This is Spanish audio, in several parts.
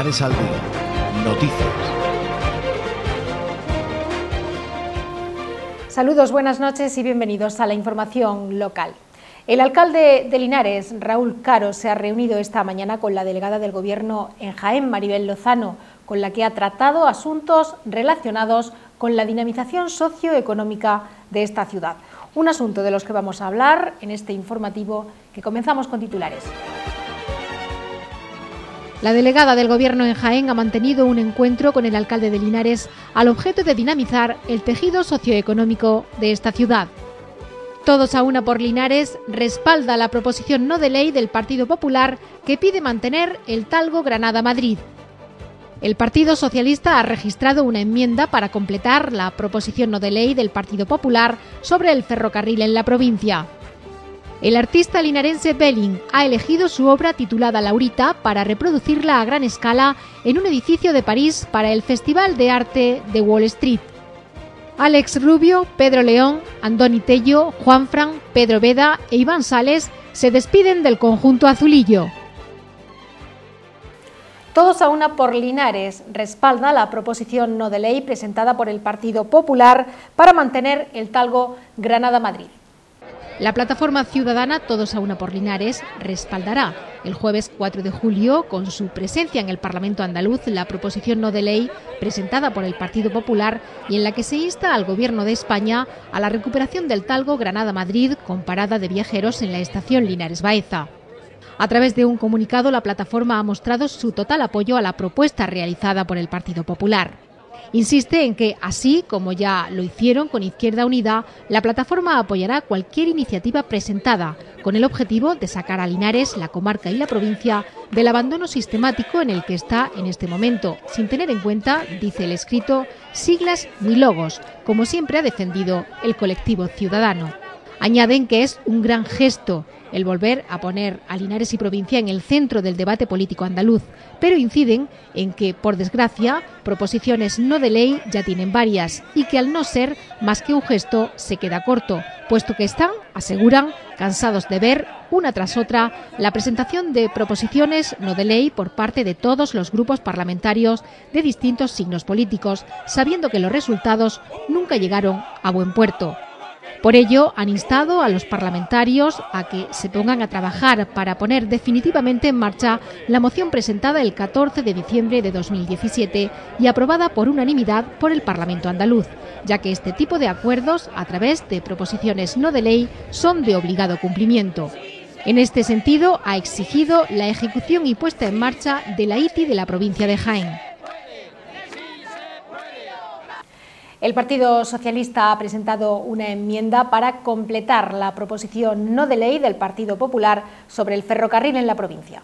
Al día. Noticias. Saludos, buenas noches y bienvenidos a la información local. El alcalde de Linares, Raúl Caro, se ha reunido esta mañana con la delegada del Gobierno en Jaén, Maribel Lozano, con la que ha tratado asuntos relacionados con la dinamización socioeconómica de esta ciudad. Un asunto de los que vamos a hablar en este informativo que comenzamos con titulares. La delegada del Gobierno en Jaén ha mantenido un encuentro con el alcalde de Linares al objeto de dinamizar el tejido socioeconómico de esta ciudad. Todos a una por Linares respalda la proposición no de ley del Partido Popular que pide mantener el Talgo Granada-Madrid. El Partido Socialista ha registrado una enmienda para completar la proposición no de ley del Partido Popular sobre el ferrocarril en la provincia. El artista linarense Belling ha elegido su obra titulada Laurita para reproducirla a gran escala en un edificio de París para el Festival de Arte de Wall Street. Alex Rubio, Pedro León, Andoni Tello, Juan Fran, Pedro Veda e Iván Sales se despiden del conjunto azulillo. Todos a una por Linares respalda la proposición no de ley presentada por el Partido Popular para mantener el talgo Granada-Madrid. La plataforma ciudadana Todos a una por Linares respaldará el jueves 4 de julio, con su presencia en el Parlamento andaluz, la proposición no de ley presentada por el Partido Popular y en la que se insta al Gobierno de España a la recuperación del talgo Granada-Madrid con parada de viajeros en la estación Linares-Baeza. A través de un comunicado, la plataforma ha mostrado su total apoyo a la propuesta realizada por el Partido Popular. Insiste en que, así como ya lo hicieron con Izquierda Unida, la plataforma apoyará cualquier iniciativa presentada, con el objetivo de sacar a Linares, la comarca y la provincia del abandono sistemático en el que está en este momento, sin tener en cuenta, dice el escrito, siglas ni logos, como siempre ha defendido el colectivo ciudadano. Añaden que es un gran gesto el volver a poner a Linares y provincia en el centro del debate político andaluz, pero inciden en que, por desgracia, proposiciones no de ley ya tienen varias y que al no ser más que un gesto se queda corto, puesto que están, aseguran, cansados de ver una tras otra la presentación de proposiciones no de ley por parte de todos los grupos parlamentarios de distintos signos políticos, sabiendo que los resultados nunca llegaron a buen puerto. Por ello, han instado a los parlamentarios a que se pongan a trabajar para poner definitivamente en marcha la moción presentada el 14 de diciembre de 2017 y aprobada por unanimidad por el Parlamento andaluz, ya que este tipo de acuerdos, a través de proposiciones no de ley, son de obligado cumplimiento. En este sentido, ha exigido la ejecución y puesta en marcha de la ITI de la provincia de Jaén. El Partido Socialista ha presentado una enmienda para completar la proposición no de ley del Partido Popular sobre el ferrocarril en la provincia.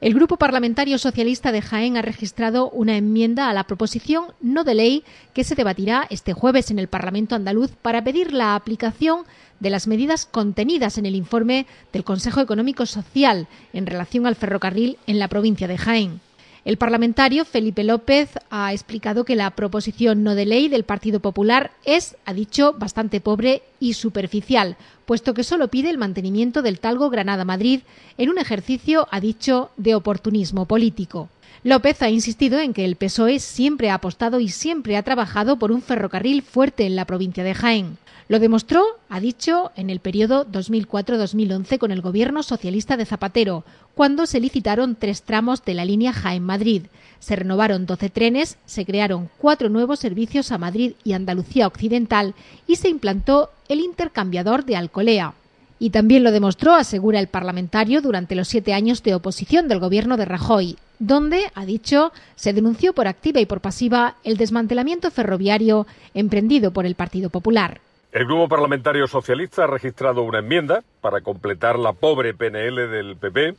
El Grupo Parlamentario Socialista de Jaén ha registrado una enmienda a la proposición no de ley que se debatirá este jueves en el Parlamento andaluz para pedir la aplicación de las medidas contenidas en el informe del Consejo Económico Social en relación al ferrocarril en la provincia de Jaén. El parlamentario Felipe López ha explicado que la proposición no de ley del Partido Popular es, ha dicho, bastante pobre y superficial, puesto que solo pide el mantenimiento del talgo Granada-Madrid en un ejercicio, ha dicho, de oportunismo político. López ha insistido en que el PSOE siempre ha apostado y siempre ha trabajado por un ferrocarril fuerte en la provincia de Jaén. Lo demostró, ha dicho, en el periodo 2004-2011 con el gobierno socialista de Zapatero, cuando se licitaron tres tramos de la línea Jaén-Madrid. Se renovaron 12 trenes, se crearon cuatro nuevos servicios a Madrid y Andalucía Occidental y se implantó el intercambiador de Alcolea. Y también lo demostró, asegura el parlamentario, durante los siete años de oposición del gobierno de Rajoy, donde, ha dicho, se denunció por activa y por pasiva el desmantelamiento ferroviario emprendido por el Partido Popular. El Grupo Parlamentario Socialista ha registrado una enmienda para completar la pobre PNL del PP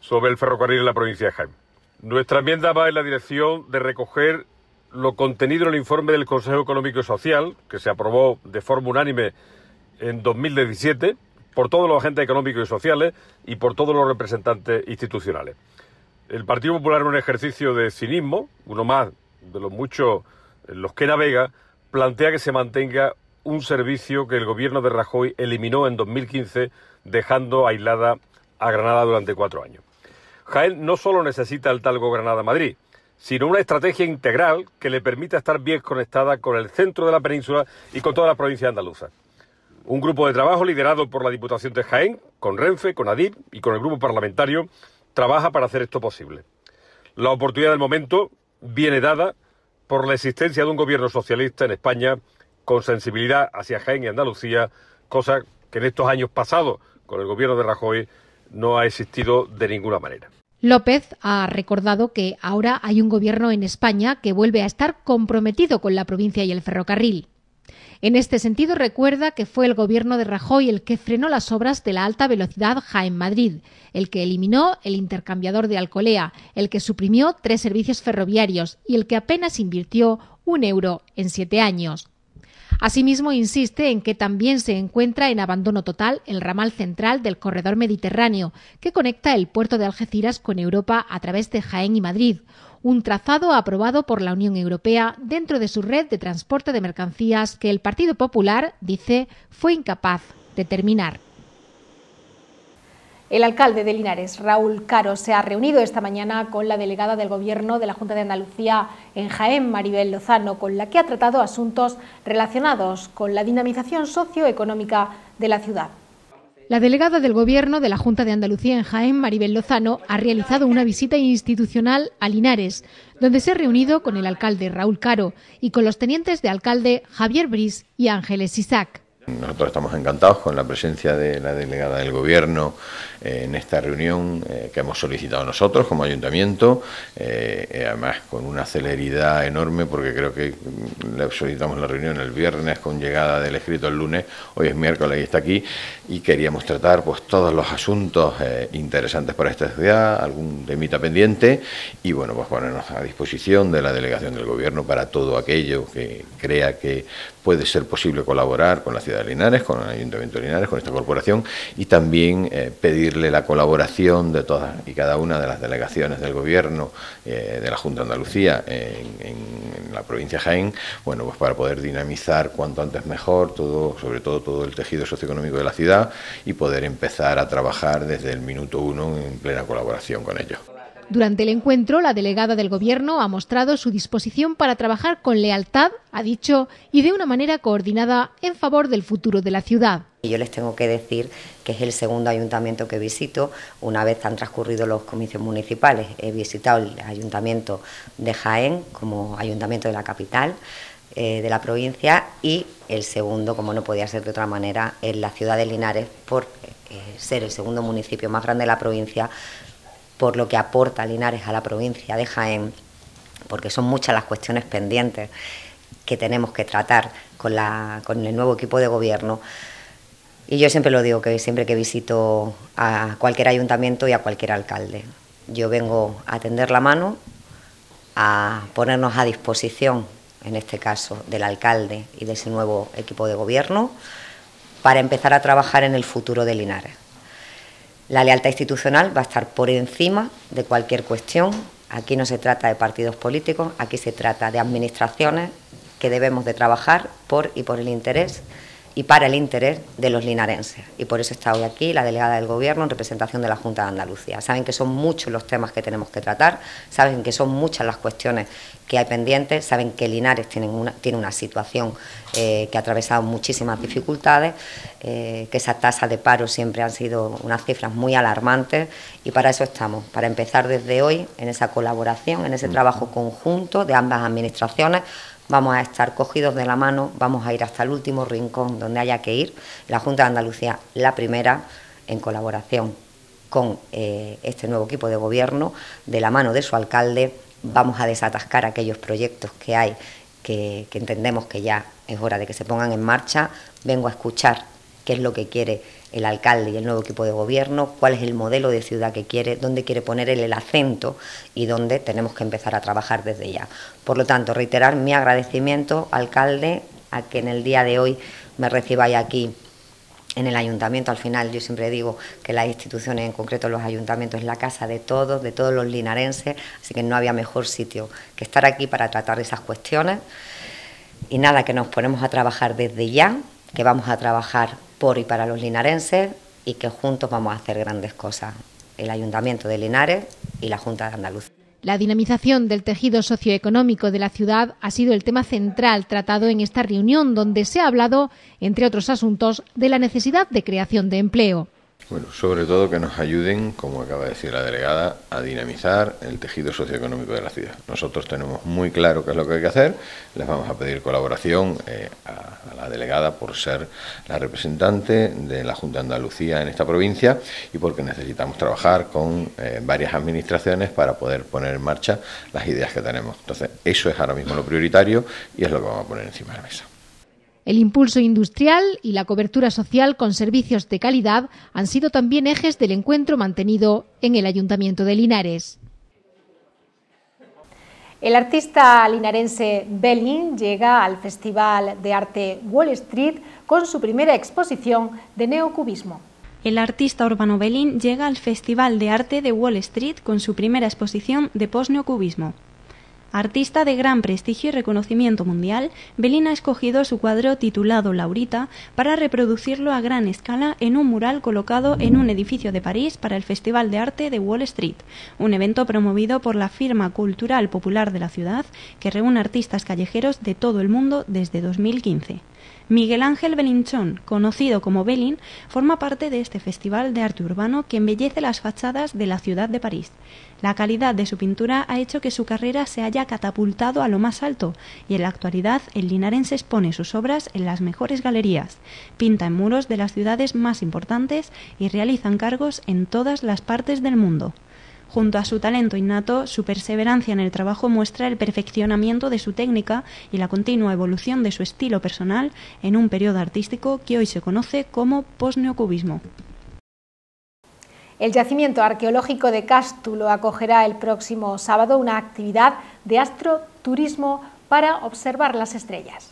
sobre el ferrocarril en la provincia de Jaén. Nuestra enmienda va en la dirección de recoger lo contenido en el informe del Consejo Económico y Social, que se aprobó de forma unánime en 2017 por todos los agentes económicos y sociales y por todos los representantes institucionales. El Partido Popular, en un ejercicio de cinismo, uno más de los muchos en los que navega, plantea que se mantenga un servicio que el gobierno de Rajoy eliminó en 2015, dejando aislada a Granada durante cuatro años. Jaén no solo necesita el talgo Granada-Madrid, sino una estrategia integral que le permita estar bien conectada con el centro de la península y con toda la provincia andaluza. Un grupo de trabajo liderado por la Diputación de Jaén, con Renfe, con ADIP y con el grupo parlamentario, trabaja para hacer esto posible. La oportunidad del momento viene dada por la existencia de un gobierno socialista en España con sensibilidad hacia Jaén y Andalucía, cosa que en estos años pasados con el gobierno de Rajoy no ha existido de ninguna manera. López ha recordado que ahora hay un gobierno en España que vuelve a estar comprometido con la provincia y el ferrocarril. En este sentido, recuerda que fue el gobierno de Rajoy el que frenó las obras de la alta velocidad Jaén-Madrid, el que eliminó el intercambiador de Alcolea, el que suprimió tres servicios ferroviarios y el que apenas invirtió un euro en siete años. Asimismo, insiste en que también se encuentra en abandono total el ramal central del corredor mediterráneo, que conecta el puerto de Algeciras con Europa a través de Jaén y Madrid, un trazado aprobado por la Unión Europea dentro de su red de transporte de mercancías que el Partido Popular, dice, fue incapaz de terminar. El alcalde de Linares, Raúl Caro, se ha reunido esta mañana con la delegada del Gobierno de la Junta de Andalucía en Jaén, Maribel Lozano, con la que ha tratado asuntos relacionados con la dinamización socioeconómica de la ciudad. La delegada del Gobierno de la Junta de Andalucía en Jaén, Maribel Lozano, ha realizado una visita institucional a Linares, donde se ha reunido con el alcalde Raúl Caro y con los tenientes de alcalde Javier Bris y Ángeles Isaac. Nosotros estamos encantados con la presencia de la delegada del Gobierno en esta reunión eh, que hemos solicitado nosotros como ayuntamiento, eh, además con una celeridad enorme porque creo que le solicitamos la reunión el viernes con llegada del escrito el lunes, hoy es miércoles y está aquí y queríamos tratar pues todos los asuntos interesantes para esta ciudad, algún temita pendiente y bueno, pues ponernos a disposición de la delegación del Gobierno para todo aquello que crea que puede ser posible colaborar con la ciudad de Linares, con el Ayuntamiento de Linares, con esta corporación y también pedir la colaboración de todas y cada una de las delegaciones del Gobierno eh, de la Junta de Andalucía en, la provincia de Jaén, bueno, pues para poder dinamizar cuanto antes mejor todo, sobre todo todo el tejido socioeconómico de la ciudad y poder empezar a trabajar desde el minuto uno en plena colaboración con ellos. Durante el encuentro, la delegada del Gobierno ha mostrado su disposición para trabajar con lealtad, ha dicho, y de una manera coordinada en favor del futuro de la ciudad. Yo les tengo que decir que es el segundo ayuntamiento que visito una vez han transcurrido los comicios municipales. He visitado el ayuntamiento de Jaén como ayuntamiento de la capital eh, de la provincia y el segundo, como no podía ser de otra manera, en la ciudad de Linares por eh, ser el segundo municipio más grande de la provincia por lo que aporta Linares a la provincia de Jaén, porque son muchas las cuestiones pendientes que tenemos que tratar con, con el nuevo equipo de gobierno. Y yo siempre lo digo, que siempre que visito a cualquier ayuntamiento y a cualquier alcalde, yo vengo a tender la mano, a ponernos a disposición, en este caso, del alcalde y de ese nuevo equipo de gobierno, para empezar a trabajar en el futuro de Linares. La lealtad institucional va a estar por encima de cualquier cuestión. Aquí no se trata de partidos políticos, aquí se trata de administraciones que debemos de trabajar por y por el interés y para el interés de los linarenses. Y por eso está hoy aquí la delegada del Gobierno en representación de la Junta de Andalucía. Saben que son muchos los temas que tenemos que tratar, saben que son muchas las cuestiones que hay pendientes, saben que Linares tiene una, tiene una situación eh, que ha atravesado muchísimas dificultades, eh, que esas tasas de paro siempre han sido unas cifras muy alarmantes y para eso estamos, para empezar desde hoy en esa colaboración, en ese trabajo conjunto de ambas administraciones vamos a estar cogidos de la mano, vamos a ir hasta el último rincón donde haya que ir. La Junta de Andalucía, la primera, en colaboración con eh, este nuevo equipo de gobierno, de la mano de su alcalde, vamos a desatascar aquellos proyectos que hay que, que entendemos que ya es hora de que se pongan en marcha. Vengo a escuchar qué es lo que quiere el alcalde y el nuevo equipo de gobierno, cuál es el modelo de ciudad que quiere, dónde quiere poner el acento y dónde tenemos que empezar a trabajar desde ya. Por lo tanto, reiterar mi agradecimiento, alcalde, a que en el día de hoy me recibáis aquí en el ayuntamiento. Al final yo siempre digo que las instituciones, en concreto los ayuntamientos, es la casa de todos, de todos los linarenses, así que no había mejor sitio que estar aquí para tratar esas cuestiones. Y nada, que nos ponemos a trabajar desde ya, que vamos a trabajar por y para los linarenses y que juntos vamos a hacer grandes cosas, el Ayuntamiento de Linares y la Junta de Andalucía. La dinamización del tejido socioeconómico de la ciudad ha sido el tema central tratado en esta reunión, donde se ha hablado, entre otros asuntos, de la necesidad de creación de empleo. Bueno, sobre todo que nos ayuden, como acaba de decir la delegada, a dinamizar el tejido socioeconómico de la ciudad. Nosotros tenemos muy claro qué es lo que hay que hacer, les vamos a pedir colaboración eh, a, la delegada por ser la representante de la Junta de Andalucía en esta provincia y porque necesitamos trabajar con eh, varias administraciones para poder poner en marcha las ideas que tenemos. Entonces, eso es ahora mismo lo prioritario y es lo que vamos a poner encima de la mesa. El impulso industrial y la cobertura social con servicios de calidad han sido también ejes del encuentro mantenido en el Ayuntamiento de Linares. El artista linarense Belin llega al Festival de Arte Wall Street con su primera exposición de neocubismo. El artista urbano Belin llega al Festival de Arte de Wall Street con su primera exposición de post-neocubismo. Artista de gran prestigio y reconocimiento mundial, Belín ha escogido su cuadro titulado Laurita para reproducirlo a gran escala en un mural colocado en un edificio de París para el Festival de Arte de Wall Street, un evento promovido por la firma cultural popular de la ciudad que reúne artistas callejeros de todo el mundo desde 2015. Miguel Ángel Belinchón, conocido como Belin, forma parte de este festival de arte urbano que embellece las fachadas de la ciudad de París. La calidad de su pintura ha hecho que su carrera se haya catapultado a lo más alto y en la actualidad el linarense expone sus obras en las mejores galerías, pinta en muros de las ciudades más importantes y realiza encargos en todas las partes del mundo. Junto a su talento innato, su perseverancia en el trabajo muestra el perfeccionamiento de su técnica y la continua evolución de su estilo personal en un periodo artístico que hoy se conoce como posneocubismo. El yacimiento arqueológico de Cástulo acogerá el próximo sábado una actividad de astroturismo para observar las estrellas.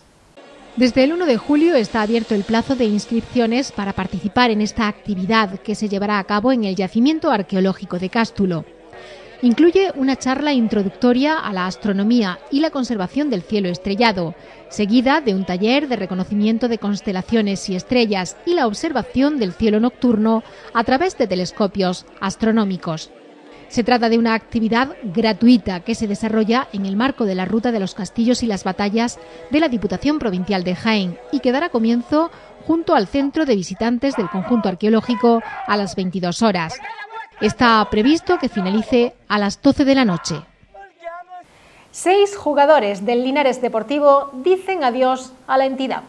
Desde el 1 de julio está abierto el plazo de inscripciones para participar en esta actividad que se llevará a cabo en el yacimiento arqueológico de Cástulo. Incluye una charla introductoria a la astronomía y la conservación del cielo estrellado, seguida de un taller de reconocimiento de constelaciones y estrellas y la observación del cielo nocturno a través de telescopios astronómicos. Se trata de una actividad gratuita que se desarrolla en el marco de la Ruta de los Castillos y las Batallas de la Diputación Provincial de Jaén y que dará comienzo junto al centro de visitantes del conjunto arqueológico a las 22 horas. Está previsto que finalice a las 12 de la noche. Seis jugadores del Linares Deportivo dicen adiós a la entidad.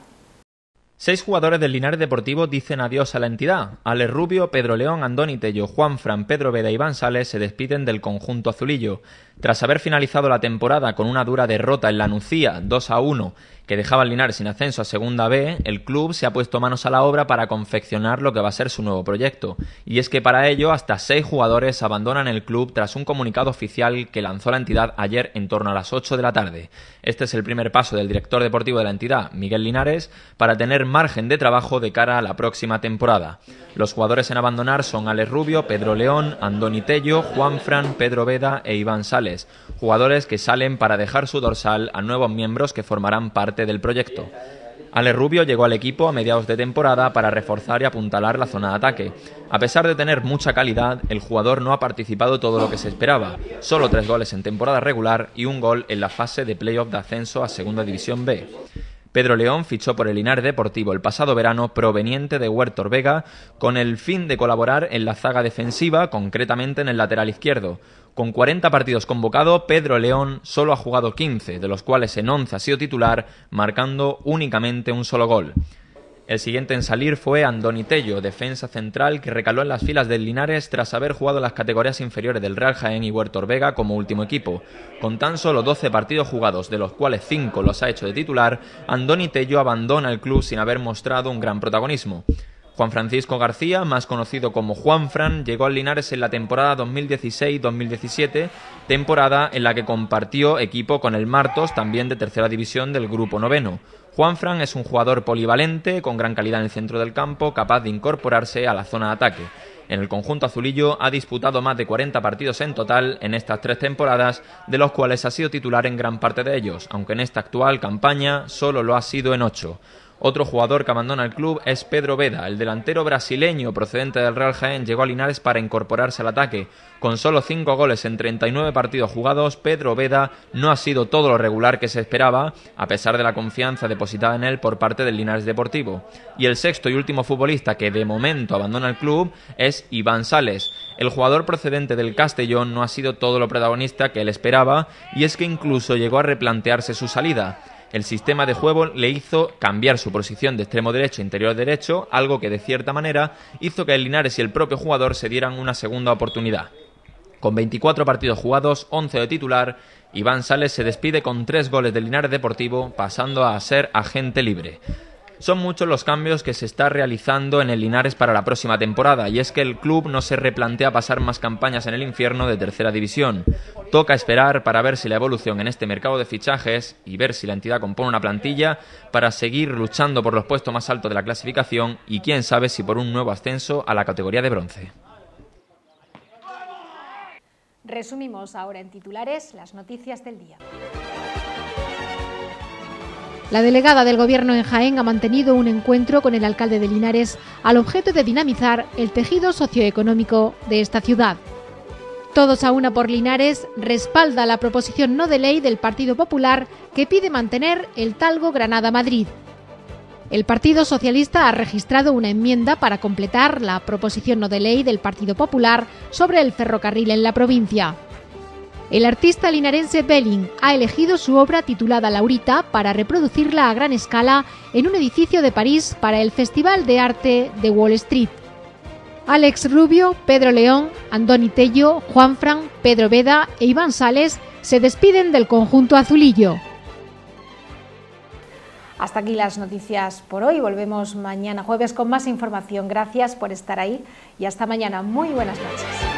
Seis jugadores del Linares Deportivo dicen adiós a la entidad. Ale Rubio, Pedro León, Andoni Tello, Juan Fran, Pedro Veda y Iván Sales se despiden del conjunto azulillo. Tras haber finalizado la temporada con una dura derrota en la Nucía, 2 a 1, que dejaba Linares sin ascenso a Segunda B, el club se ha puesto manos a la obra para confeccionar lo que va a ser su nuevo proyecto. Y es que para ello hasta seis jugadores abandonan el club tras un comunicado oficial que lanzó la entidad ayer en torno a las 8 de la tarde. Este es el primer paso del director deportivo de la entidad, Miguel Linares, para tener margen de trabajo de cara a la próxima temporada. Los jugadores en abandonar son Alex Rubio, Pedro León, Andoni Tello, Juan Fran, Pedro Veda e Iván Sales, jugadores que salen para dejar su dorsal a nuevos miembros que formarán parte del proyecto. Ale Rubio llegó al equipo a mediados de temporada para reforzar y apuntalar la zona de ataque. A pesar de tener mucha calidad, el jugador no ha participado todo lo que se esperaba, solo tres goles en temporada regular y un gol en la fase de playoff de ascenso a Segunda División B. Pedro León fichó por el Linares Deportivo el pasado verano proveniente de Huerto Vega con el fin de colaborar en la zaga defensiva, concretamente en el lateral izquierdo. Con 40 partidos convocados, Pedro León solo ha jugado 15, de los cuales en 11 ha sido titular, marcando únicamente un solo gol. El siguiente en salir fue Andoni Tello, defensa central que recaló en las filas del Linares tras haber jugado en las categorías inferiores del Real Jaén y Huerto Vega como último equipo. Con tan solo 12 partidos jugados, de los cuales 5 los ha hecho de titular, Andoni Tello abandona el club sin haber mostrado un gran protagonismo. Juan Francisco García, más conocido como Juan Fran, llegó al Linares en la temporada 2016-2017, temporada en la que compartió equipo con el Martos, también de tercera división del grupo noveno. Juanfran es un jugador polivalente, con gran calidad en el centro del campo, capaz de incorporarse a la zona de ataque. En el conjunto azulillo ha disputado más de 40 partidos en total en estas tres temporadas, de los cuales ha sido titular en gran parte de ellos, aunque en esta actual campaña solo lo ha sido en ocho. Otro jugador que abandona el club es Pedro Veda. El delantero brasileño procedente del Real Jaén llegó a Linares para incorporarse al ataque. Con solo 5 goles en 39 partidos jugados, Pedro Veda no ha sido todo lo regular que se esperaba, a pesar de la confianza depositada en él por parte del Linares Deportivo. Y el sexto y último futbolista que de momento abandona el club es Iván Sales. El jugador procedente del Castellón no ha sido todo lo protagonista que él esperaba y es que incluso llegó a replantearse su salida el sistema de juego le hizo cambiar su posición de extremo derecho a interior derecho, algo que de cierta manera hizo que el Linares y el propio jugador se dieran una segunda oportunidad. Con 24 partidos jugados, 11 de titular, Iván Sales se despide con 3 goles del Linares Deportivo, pasando a ser agente libre. Son muchos los cambios que se está realizando en el Linares para la próxima temporada, y es que el club no se replantea pasar más campañas en el infierno de tercera división. Toca esperar para ver si la evolución en este mercado de fichajes y ver si la entidad compone una plantilla para seguir luchando por los puestos más altos de la clasificación y quién sabe si por un nuevo ascenso a la categoría de bronce. Resumimos ahora en titulares las noticias del día. La delegada del Gobierno en Jaén ha mantenido un encuentro con el alcalde de Linares al objeto de dinamizar el tejido socioeconómico de esta ciudad. Todos a una por Linares respalda la proposición no de ley del Partido Popular que pide mantener el Talgo Granada-Madrid. El Partido Socialista ha registrado una enmienda para completar la proposición no de ley del Partido Popular sobre el ferrocarril en la provincia. El artista linarense Belling ha elegido su obra titulada Laurita para reproducirla a gran escala en un edificio de París para el Festival de Arte de Wall Street. Alex Rubio, Pedro León, Andoni Tello, Juan Fran, Pedro Veda e Iván Sales se despiden del conjunto azulillo. Hasta aquí las noticias por hoy. Volvemos mañana jueves con más información. Gracias por estar ahí y hasta mañana. Muy buenas noches.